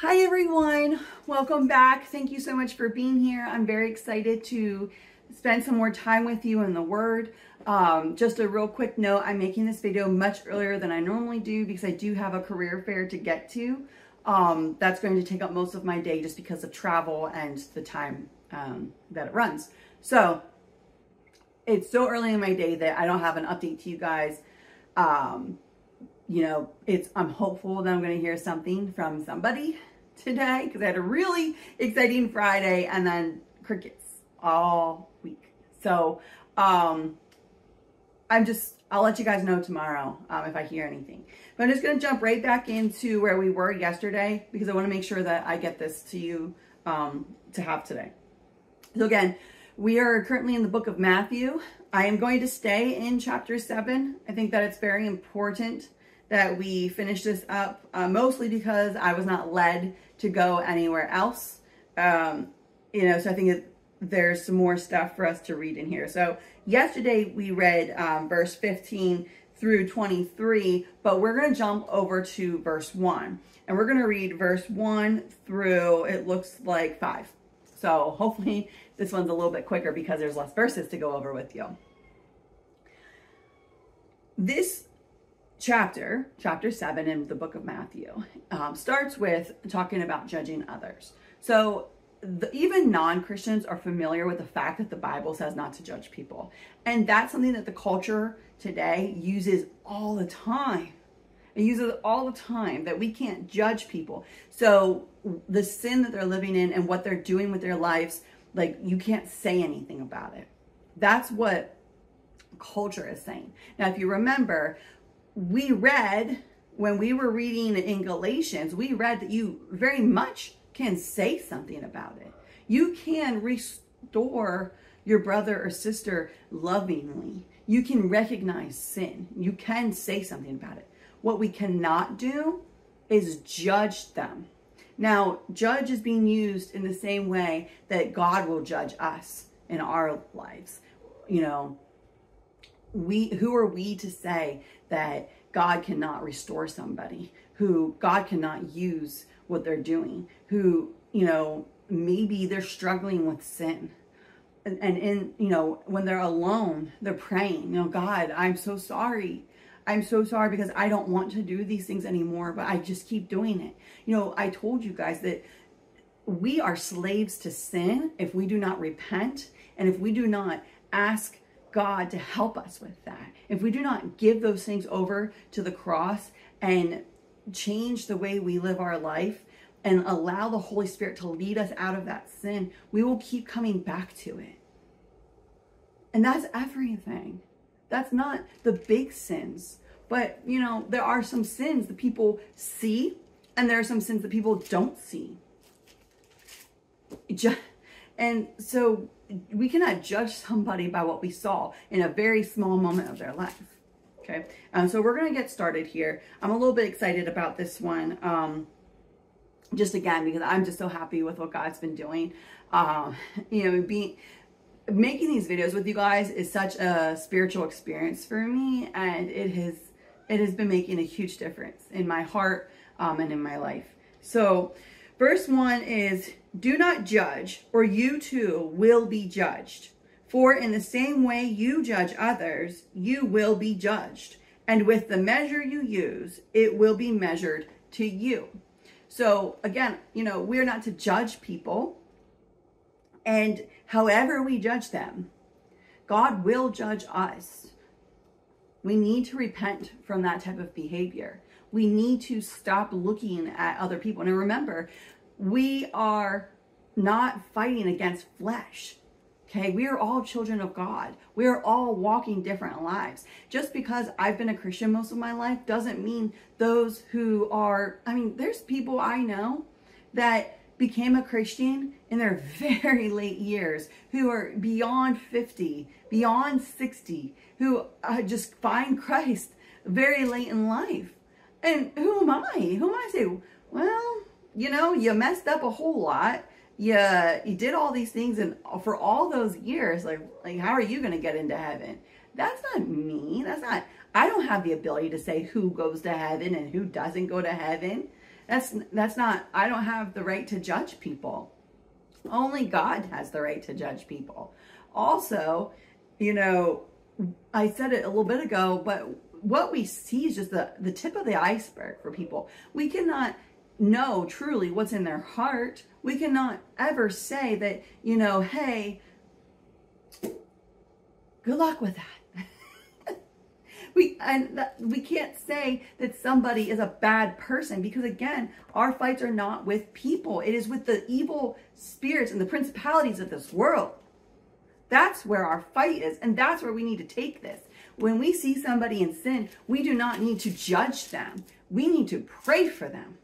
Hi everyone, welcome back. Thank you so much for being here. I'm very excited to spend some more time with you in the Word. Um, just a real quick note, I'm making this video much earlier than I normally do because I do have a career fair to get to. Um, that's going to take up most of my day just because of travel and the time um, that it runs. So it's so early in my day that I don't have an update to you guys. Um, you know, it's I'm hopeful that I'm going to hear something from somebody today because I had a really exciting Friday and then crickets all week. So, um, I'm just, I'll let you guys know tomorrow um, if I hear anything. But I'm just going to jump right back into where we were yesterday because I want to make sure that I get this to you um, to have today. So again, we are currently in the book of Matthew. I am going to stay in chapter 7. I think that it's very important that we finish this up, uh, mostly because I was not led to go anywhere else. Um, you know, so I think there's some more stuff for us to read in here. So yesterday we read um, verse 15 through 23, but we're going to jump over to verse 1. And we're going to read verse 1 through, it looks like 5. So hopefully this one's a little bit quicker because there's less verses to go over with you. This chapter, chapter 7 in the book of Matthew, um, starts with talking about judging others. So the, even non-Christians are familiar with the fact that the Bible says not to judge people. And that's something that the culture today uses all the time. It uses all the time that we can't judge people. So the sin that they're living in and what they're doing with their lives, like you can't say anything about it. That's what culture is saying. Now, if you remember, we read when we were reading in Galatians, we read that you very much can say something about it. You can restore your brother or sister lovingly. You can recognize sin. You can say something about it. What we cannot do is judge them. Now, judge is being used in the same way that God will judge us in our lives. You know, we who are we to say that God cannot restore somebody, who God cannot use what they're doing, who, you know, maybe they're struggling with sin. And, in, you know, when they're alone, they're praying, you know, God, I'm so sorry. I'm so sorry because I don't want to do these things anymore, but I just keep doing it. You know, I told you guys that we are slaves to sin if we do not repent and if we do not ask God to help us with that. If we do not give those things over to the cross and change the way we live our life and allow the Holy Spirit to lead us out of that sin, we will keep coming back to it. And that's everything. That's not the big sins. But, you know, there are some sins that people see and there are some sins that people don't see. And so we cannot judge somebody by what we saw in a very small moment of their life. Okay, um, so we're going to get started here. I'm a little bit excited about this one. Um, just again, because I'm just so happy with what God's been doing. Um, you know, being making these videos with you guys is such a spiritual experience for me, and it has it has been making a huge difference in my heart um, and in my life. So, verse one is do not judge, or you too will be judged. For in the same way you judge others, you will be judged. And with the measure you use, it will be measured to you. So again, you know, we're not to judge people. And however we judge them, God will judge us. We need to repent from that type of behavior. We need to stop looking at other people. And remember, we are not fighting against flesh. Okay, we are all children of God. We are all walking different lives. Just because I've been a Christian most of my life doesn't mean those who are, I mean, there's people I know that became a Christian in their very late years who are beyond 50, beyond 60, who uh, just find Christ very late in life. And who am I? Who am I to well, you know, you messed up a whole lot. You, you did all these things and for all those years, like, like how are you going to get into heaven? That's not me. That's not, I don't have the ability to say who goes to heaven and who doesn't go to heaven. That's that's not I don't have the right to judge people. Only God has the right to judge people. Also, you know, I said it a little bit ago, but what we see is just the, the tip of the iceberg for people. We cannot know truly what's in their heart. We cannot ever say that, you know, hey, good luck with that. we and that, we can't say that somebody is a bad person because again, our fights are not with people. It is with the evil spirits and the principalities of this world. That's where our fight is, and that's where we need to take this. When we see somebody in sin, we do not need to judge them. We need to pray for them.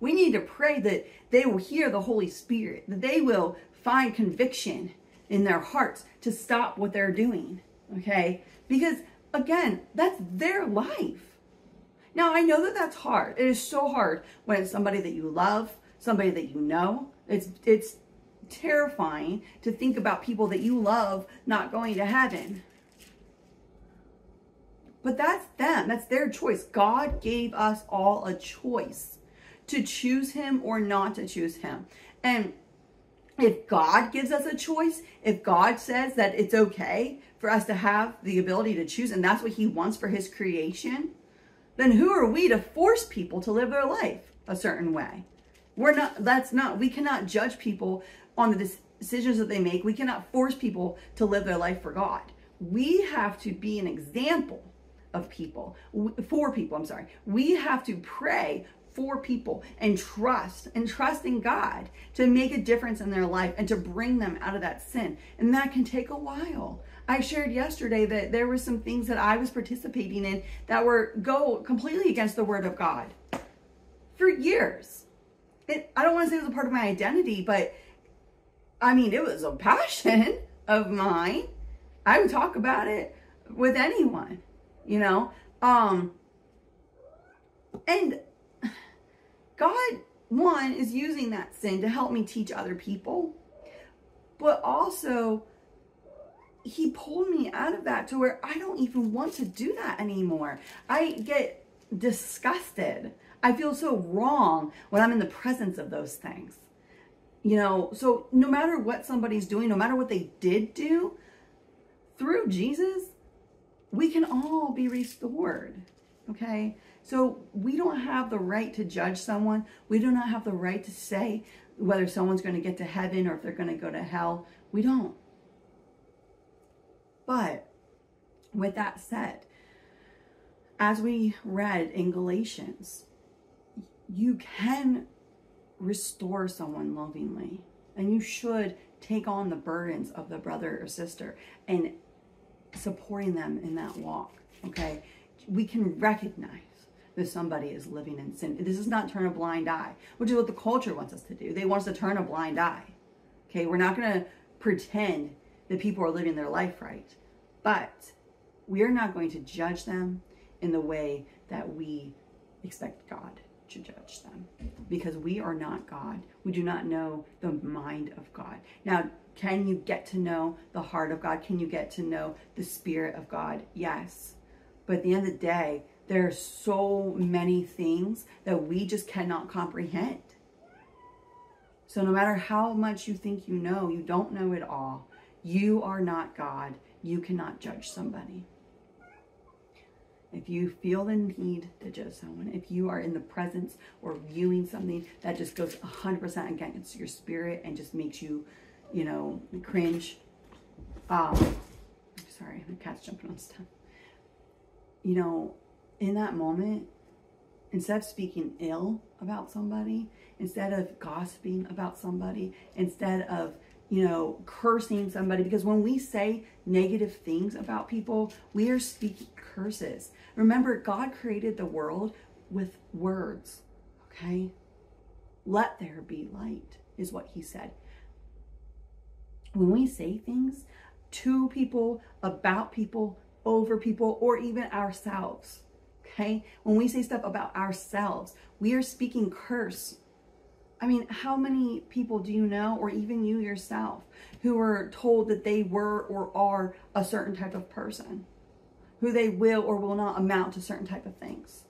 We need to pray that they will hear the Holy Spirit, that they will find conviction in their hearts to stop what they're doing. Okay? Because again, that's their life. Now, I know that that's hard. It is so hard when it's somebody that you love, somebody that you know. It's it's terrifying to think about people that you love not going to heaven. But that's them. That's their choice. God gave us all a choice to choose him or not to choose him. And if God gives us a choice, if God says that it's okay for us to have the ability to choose, and that's what he wants for his creation, then who are we to force people to live their life a certain way? We're not, that's not, we cannot judge people on the decisions that they make. We cannot force people to live their life for God. We have to be an example of people, for people, I'm sorry. We have to pray for people and trust and trust in God to make a difference in their life and to bring them out of that sin. And that can take a while. I shared yesterday that there were some things that I was participating in that were go completely against the word of God for years. It, I don't want to say it was a part of my identity, but I mean, it was a passion of mine. I would talk about it with anyone, you know? Um, and God, one, is using that sin to help me teach other people, but also he pulled me out of that to where I don't even want to do that anymore. I get disgusted. I feel so wrong when I'm in the presence of those things. You know, so no matter what somebody's doing, no matter what they did do, through Jesus, we can all be restored. Okay? So we don't have the right to judge someone. We do not have the right to say whether someone's going to get to heaven or if they're going to go to hell. We don't. But with that said, as we read in Galatians, you can restore someone lovingly and you should take on the burdens of the brother or sister and supporting them in that walk. Okay. We can recognize that somebody is living in sin. This is not turn a blind eye, which is what the culture wants us to do. They want us to turn a blind eye. Okay, we're not going to pretend that people are living their life right, but we are not going to judge them in the way that we expect God to judge them because we are not God. We do not know the mind of God. Now, can you get to know the heart of God? Can you get to know the spirit of God? Yes. But at the end of the day, there are so many things that we just cannot comprehend. So no matter how much you think you know, you don't know it all. You are not God. You cannot judge somebody. If you feel the need to judge someone, if you are in the presence or viewing something that just goes 100% against your spirit and just makes you, you know, cringe. Um, sorry, the cat's jumping on stuff. You know, in that moment, instead of speaking ill about somebody, instead of gossiping about somebody, instead of, you know, cursing somebody, because when we say negative things about people, we are speaking curses. Remember, God created the world with words, okay? Let there be light, is what he said. When we say things to people, about people, over people, or even ourselves, okay? When we say stuff about ourselves, we are speaking curse. I mean, how many people do you know, or even you yourself, who were told that they were or are a certain type of person, who they will or will not amount to certain type of things?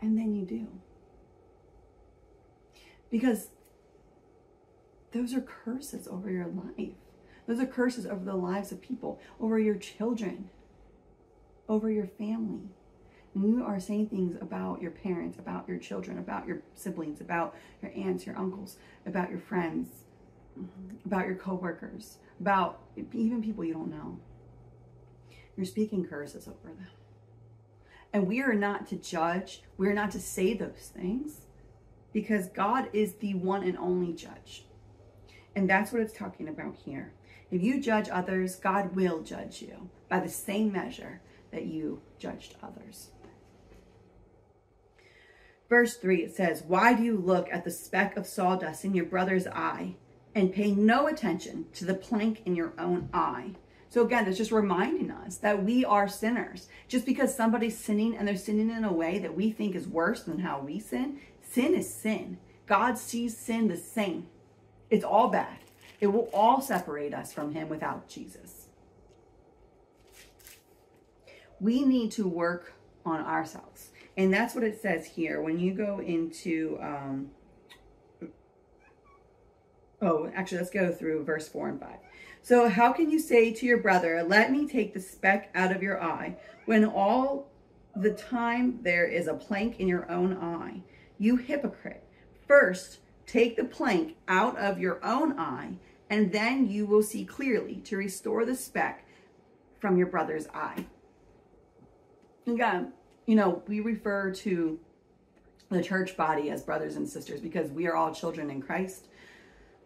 And then you do. Because those are curses over your life. Those are curses over the lives of people, over your children, over your family. And you are saying things about your parents, about your children, about your siblings, about your aunts, your uncles, about your friends, about your coworkers, about even people you don't know. You're speaking curses over them. And we are not to judge, we are not to say those things because God is the one and only judge. And that's what it's talking about here. If you judge others, God will judge you by the same measure that you judged others. Verse 3 it says, Why do you look at the speck of sawdust in your brother's eye and pay no attention to the plank in your own eye? So again, it's just reminding us that we are sinners. Just because somebody's sinning and they're sinning in a way that we think is worse than how we sin, sin is sin. God sees sin the same. It's all bad. It will all separate us from him without Jesus. We need to work on ourselves. And that's what it says here. When you go into, um, oh, actually, let's go through verse 4 and 5. So, how can you say to your brother, Let me take the speck out of your eye, when all the time there is a plank in your own eye? You hypocrite. First, Take the plank out of your own eye, and then you will see clearly to restore the speck from your brother's eye. Again, you know, we refer to the church body as brothers and sisters because we are all children in Christ.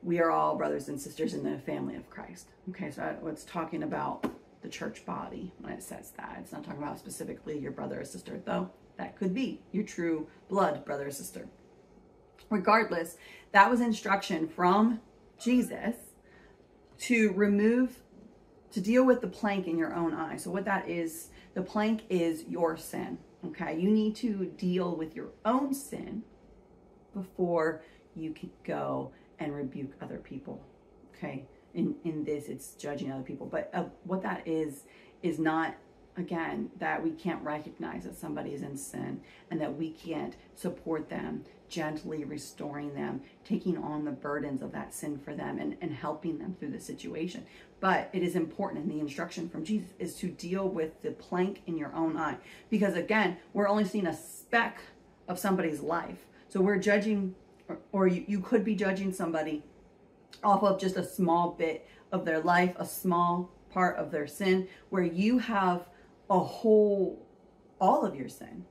We are all brothers and sisters in the family of Christ. Okay, so it's talking about the church body when it says that. It's not talking about specifically your brother or sister, though that could be your true blood brother or sister regardless, that was instruction from Jesus to remove, to deal with the plank in your own eye. So, what that is, the plank is your sin. Okay. You need to deal with your own sin before you can go and rebuke other people. Okay. In, in this, it's judging other people. But uh, what that is, is not again, that we can't recognize that somebody is in sin and that we can't support them, gently restoring them, taking on the burdens of that sin for them and, and helping them through the situation. But it is important, and the instruction from Jesus is to deal with the plank in your own eye. Because again, we're only seeing a speck of somebody's life. So we're judging, or, or you, you could be judging somebody off of just a small bit of their life, a small part of their sin, where you have a whole, all of your sin.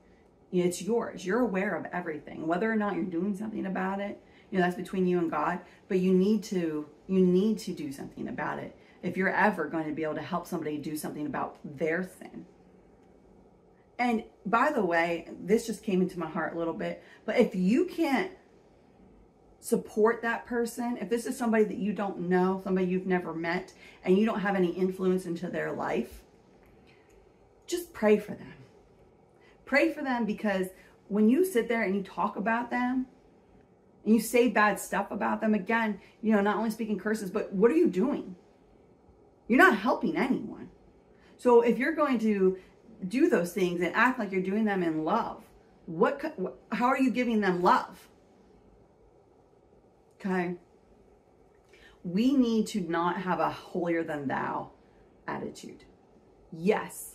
It's yours. You're aware of everything, whether or not you're doing something about it. You know, that's between you and God, but you need to, you need to do something about it if you're ever going to be able to help somebody do something about their sin. And by the way, this just came into my heart a little bit, but if you can't support that person, if this is somebody that you don't know, somebody you've never met, and you don't have any influence into their life, just pray for them. Pray for them because when you sit there and you talk about them and you say bad stuff about them, again, you know, not only speaking curses, but what are you doing? You're not helping anyone. So if you're going to do those things and act like you're doing them in love, what how are you giving them love? Okay? We need to not have a holier than thou attitude. Yes,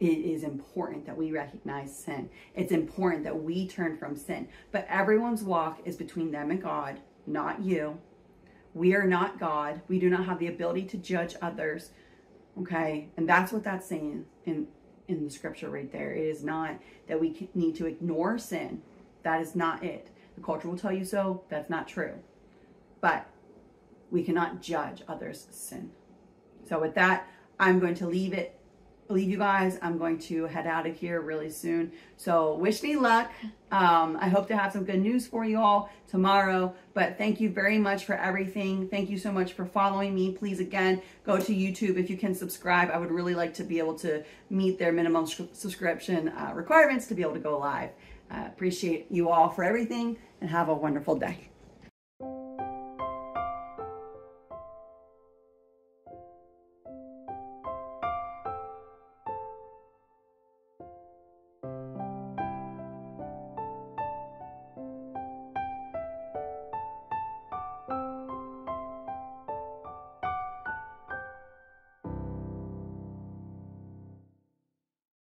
it is important that we recognize sin. It's important that we turn from sin. But everyone's walk is between them and God, not you. We are not God. We do not have the ability to judge others. Okay? And that's what that's saying in in the scripture right there. It is not that we need to ignore sin. That is not it. The culture will tell you so. That's not true. But we cannot judge others' sin. So with that, I'm going to leave it leave you guys. I'm going to head out of here really soon. So wish me luck. Um, I hope to have some good news for you all tomorrow. But thank you very much for everything. Thank you so much for following me. Please, again, go to YouTube if you can subscribe. I would really like to be able to meet their minimum subscription uh, requirements to be able to go live. Uh, appreciate you all for everything and have a wonderful day.